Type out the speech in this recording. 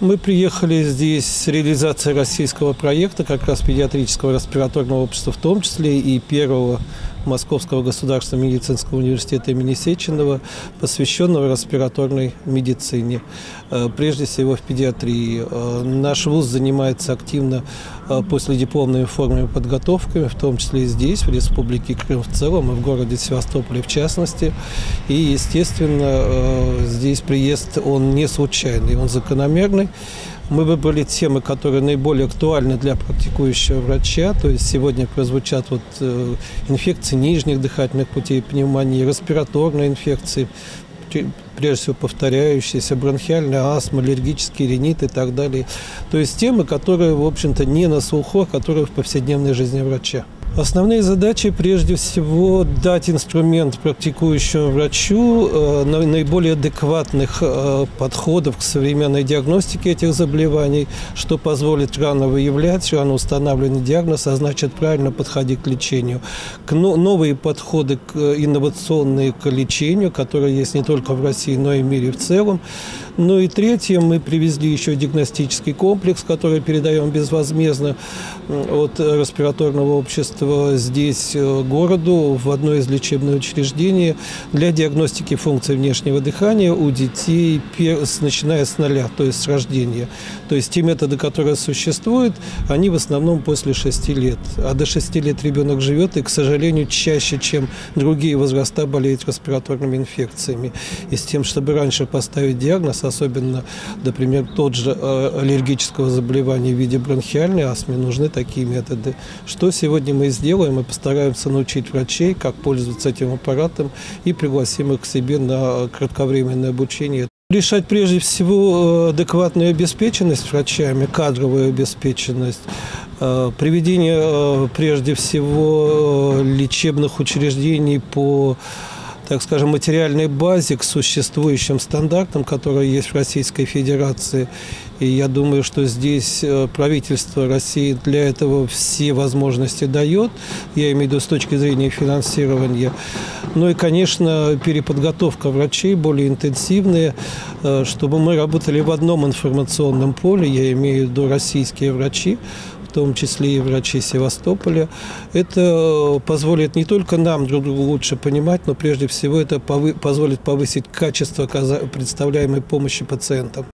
Мы приехали здесь с реализацией российского проекта, как раз педиатрического респираторного общества в том числе, и первого Московского государственного медицинского университета имени Сеченова, посвященного респираторной медицине, э, прежде всего в педиатрии. Э, наш вуз занимается активно э, последипломными формами подготовками, в том числе и здесь, в Республике Крым в целом, и в городе Севастополе в частности. И, естественно, здесь приезд, он не случайный, он закономерный. Мы выбрали темы, которые наиболее актуальны для практикующего врача. То есть сегодня прозвучат вот э, инфекции нижних дыхательных путей, пневмонии, респираторные инфекции, прежде всего повторяющиеся, бронхиальная астма, аллергический ринит и так далее. То есть темы, которые, в общем-то, не на слуху, а которые в повседневной жизни врача. Основные задачи прежде всего дать инструмент практикующему врачу э, наиболее адекватных э, подходов к современной диагностике этих заболеваний, что позволит рано выявлять, рано устанавливать диагноз, а значит правильно подходить к лечению. К новые подходы к э, инновационные к лечению, которые есть не только в России, но и в мире в целом. Ну и третье, мы привезли еще диагностический комплекс, который передаем безвозмездно от респираторного общества здесь э, городу в одно из лечебных учреждений для диагностики функций внешнего дыхания у детей, начиная с нуля, то есть с рождения. То есть те методы, которые существуют, они в основном после 6 лет. А до 6 лет ребенок живет и, к сожалению, чаще, чем другие возраста, болеет респираторными инфекциями. И с тем, чтобы раньше поставить диагноз, особенно, например, тот же э, аллергического заболевания в виде бронхиальной астмы, нужны такие методы. Что сегодня мы сделаем? Мы постараемся научить врачей, как пользоваться этим аппаратом и пригласим их к себе на кратковременное обучение. Решать прежде всего э, адекватную обеспеченность врачами, кадровую обеспеченность, э, приведение прежде всего лечебных учреждений по так скажем, материальной базе к существующим стандартам, которые есть в Российской Федерации. И я думаю, что здесь э, правительство России для этого все возможности дает, я имею в виду с точки зрения финансирования. Ну и, конечно, переподготовка врачей более интенсивная, э, чтобы мы работали в одном информационном поле, я имею в виду российские врачи, том числе и врачи Севастополя. Это позволит не только нам друг друга лучше понимать, но прежде всего это позволит повысить качество представляемой помощи пациентам.